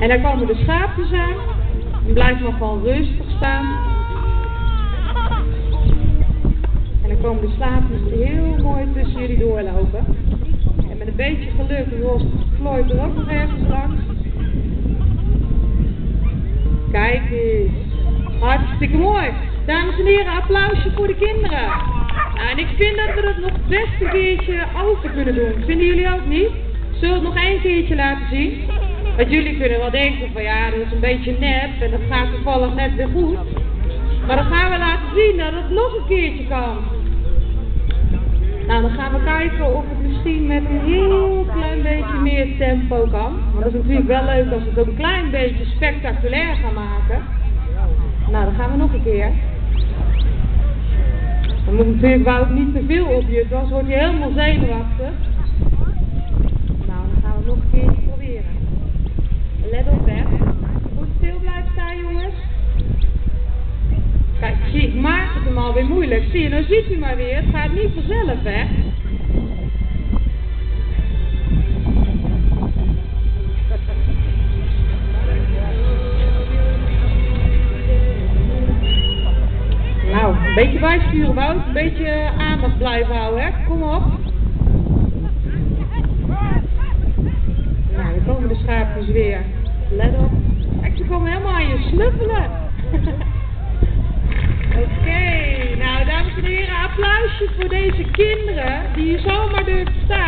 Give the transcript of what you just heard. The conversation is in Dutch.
En dan komen de schaapjes aan. En blijf maar gewoon rustig staan. En dan komen de schaapjes heel mooi tussen jullie doorlopen. En met een beetje geluk rolt Floyd er ook nog ergens langs. Kijk eens. Hartstikke mooi. Dames en heren, applausje voor de kinderen. Nou, en ik vind dat we dat nog best een keertje over kunnen doen. Vinden jullie ook niet? Zullen we het nog één keertje laten zien? Want jullie kunnen wel denken van ja, dat is een beetje nep en dat gaat toevallig net weer goed. Maar dan gaan we laten zien dat het nog een keertje kan. Nou, dan gaan we kijken of het misschien met een heel klein beetje meer tempo kan. Want dat is natuurlijk wel leuk als we het ook een klein beetje spectaculair gaan maken. Nou, dan gaan we nog een keer. Dan moet natuurlijk Wout niet te veel op je, anders wordt hij helemaal zenuwachtig. Nou, dan gaan we nog een keer proberen. Let op, hè. Goed stil blijven staan, jongens. Kijk, zie, ik hem alweer moeilijk. Zie je, nou ziet u maar weer. Het gaat niet vanzelf, hè. Nou, een beetje bijsturen, Wout. Een beetje aandacht blijven houden, hè. Kom op. Nou, dan komen de schaapjes weer. Let op. Kijk, ze komen helemaal aan je snuffelen. Oké, nou dames en heren, applausje voor deze kinderen die zomaar durven staan.